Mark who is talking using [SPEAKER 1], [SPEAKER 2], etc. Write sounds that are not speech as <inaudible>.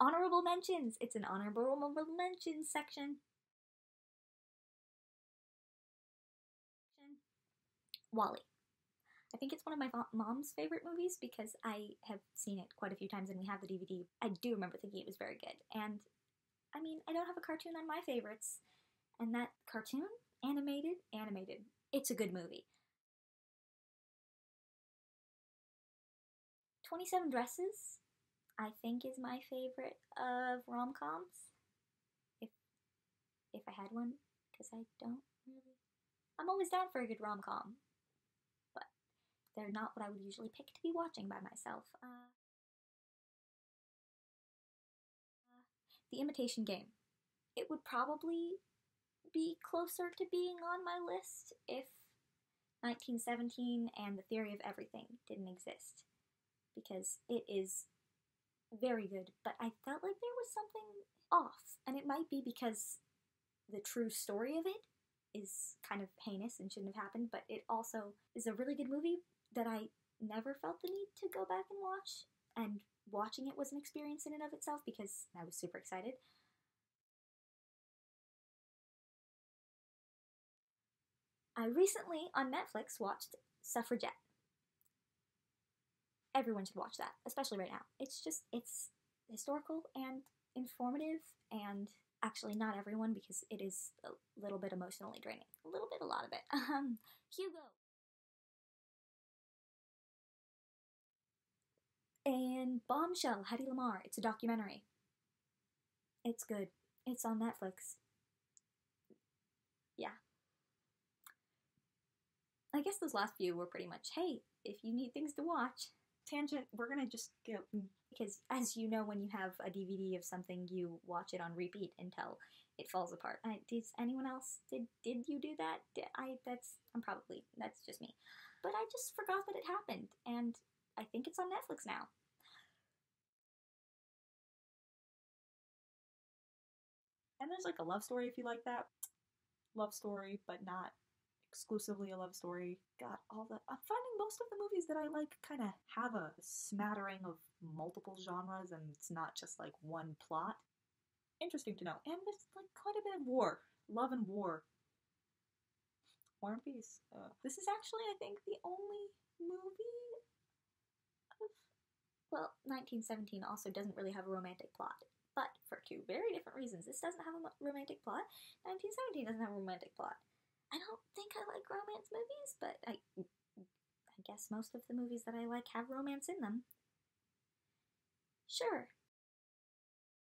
[SPEAKER 1] honorable mentions. It's an honorable mentions section. Wall-E. I think it's one of my mom's favorite movies because I have seen it quite a few times and we have the DVD. I do remember thinking it was very good. And I mean, I don't have a cartoon on my favorites. And that cartoon, animated, animated, it's a good movie. 27 Dresses, I think, is my favorite of rom coms. If, if I had one, because I don't really. I'm always down for a good rom com but they're not what I would usually pick to be watching by myself. Uh, the Imitation Game. It would probably be closer to being on my list if 1917 and The Theory of Everything didn't exist. Because it is very good, but I felt like there was something off. And it might be because the true story of it is kind of heinous and shouldn't have happened, but it also is a really good movie, that I never felt the need to go back and watch. And watching it was an experience in and of itself because I was super excited. I recently on Netflix watched Suffragette. Everyone should watch that, especially right now. It's just, it's historical and informative, and actually, not everyone because it is a little bit emotionally draining. A little bit, a lot of it. <laughs> Um, Hugo. And Bombshell, Hedy Lamarr. It's a documentary. It's good. It's on Netflix. Yeah. I guess those last few were pretty much, hey, if you need things to watch.
[SPEAKER 2] Tangent, we're gonna just go.
[SPEAKER 1] Because as you know, when you have a DVD of something, you watch it on repeat until it falls apart. I, did anyone else did did you do that? Did I that's I'm probably that's just me. But I just forgot that it happened, and I think it's on Netflix now.
[SPEAKER 2] And there's like a love story if you like that. Love story, but not exclusively a love story. Got all the. I'm finding most of the movies that I like kind of have a smattering of multiple genres and it's not just like one plot. Interesting to know. And there's like quite a bit of war. Love and war. War and Peace. Uh, this is actually, I think, the only movie
[SPEAKER 1] of. Well, 1917 also doesn't really have a romantic plot but for two very different reasons. This doesn't have a romantic plot. 1917 doesn't have a romantic plot. I don't think I like romance movies, but I, I guess most of the movies that I like have romance in them. Sure,